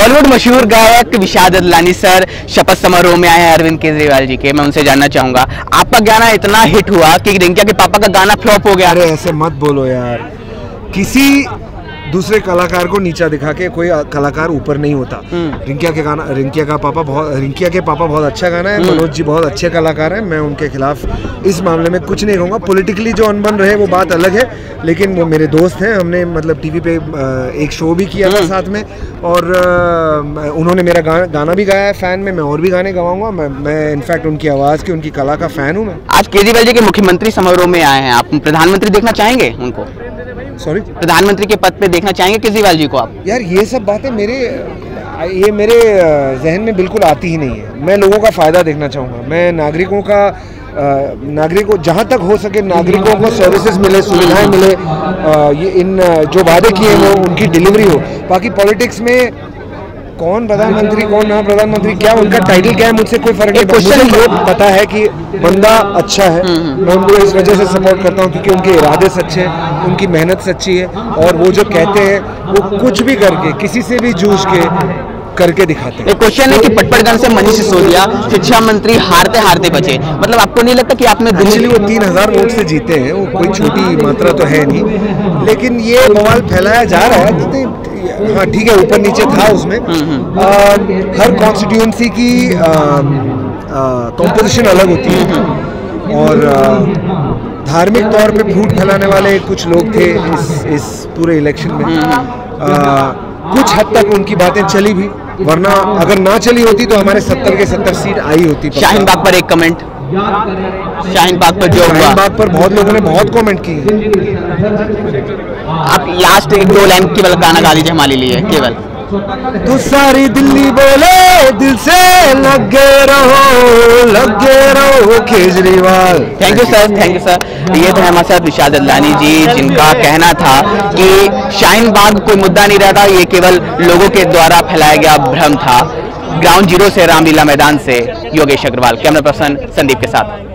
बॉलीवुड मशहूर गायक विशाद अदलानी सर शपथ समारोह में आए हैं अरविंद केजरीवाल जी के, मैं उनसे जानना चाहूँगा। आपका गाना इतना हिट हुआ कि रिंकिया के पापा का गाना फ्लॉप हो गया। अरे ऐसे मत बोलो यार। किसी दूसरे कलाकार को नीचा दिखा के कोई कलाकार ऊपर नहीं होता। हम्म। रिंकिया के गाना रिंकिया का पापा बहुत रिंकिया के पापा बहुत अच्छा गाना है। मनोज जी बहुत अच्छे कलाकार हैं। मैं उनके खिलाफ इस मामले में कुछ नहीं कहूँगा। पॉलिटिकली जो अनबन रहे वो बात अलग है लेकिन वो मेरे दोस्त हैं। हमने मतलब टीवी पे एक शो भी किया था साथ में। और उन्होंने मेरा गाना गाना भी गाया है फ़ैन में। मैं और भी गाने गवाऊँगा। मैं मैं इनफैक्ट उनकी आवाज़ की उनकी कला का फ़ैन हूँ मैं। आज केजरीवाल जी के मुख्यमंत्री समारोह में आए हैं। आप प्रधानमंत्री देखना चाहेंगे उनको? सॉरी प्रधानमंत्री के पद पे देखना चाहेंगे केजरीवाल जी को आप? यार ये सब बातें मेरे ये मेरे जहन में बिल्कुल आती ही नहीं है। मैं लोगों का फ़ायदा देखना चाहूँगा। मैं नागरिकों का नागरिकों जहाँ तक हो सके नागरिकों को सर्विसेज़ मिले सुविधाएँ मिले आ, ये इन जो वादे किए हैं वो उनकी डिलीवरी हो। बाकी पॉलिटिक्स में कौन प्रधानमंत्री कौन ना प्रधानमंत्री क्या उनका टाइटल क्या है? मुझसे कोई फ़र्क नहीं क्वेश्चन मुझे ये पता है कि बंदा अच्छा है। मैं उनको इस वजह से सपोर्ट करता हूँ क्योंकि उनके इरादे सच्चे हैं उनकी मेहनत सच्ची है और वो जो कहते हैं वो कुछ भी करके किसी से भी जूझ के करके दिखाते हैं। एक क्वेश्चन है कि पटपड़गंज से मनीष सिसोदिया शिक्षा मंत्री हारते हारते बचे। मतलब आपको नहीं लगता कि आपने एक्चुअली वो तीन हज़ार वोट से जीते हैं वो कोई छोटी मात्रा तो है नहीं। लेकिन ये बवाल फैलाया जा रहा है हाँ ठीक है ऊपर नीचे था उसमें। आ, हर कॉन्स्टिट्यूंसी की कॉम्पोजिशन अलग होती है। और आ, धार्मिक तौर पे फूट फैलाने वाले कुछ लोग थे इस इस पूरे इलेक्शन में। आ, कुछ हद तक उनकी बातें चली भी। वरना अगर ना चली होती तो हमारे सत्तर के सत्तर सीट आई होती। शाहीन बाग पर एक कमेंट शाहीन बाग पर जो हुआ। शाहीन बाग पर बहुत लोगों ने बहुत कमेंट की आप लास्ट एक दो लाइन केवल गाना गा दीजिए हमारे लिए केवल। तू सारी दिल्ली बोले दिल से लगे रहो। लगे रहो Kejriwal. Thank you sir thank you sir ये थे हमारे साथ विशाल अदलानी जी, जिनका कहना था कि शाइन बाग कोई मुद्दा नहीं रहता, ये केवल लोगों के द्वारा फैलाया गया भ्रम था। ग्राउंड ज़ीरो से रामलीला मैदान से योगेश अग्रवाल, कैमरा पर्सन संदीप के साथ।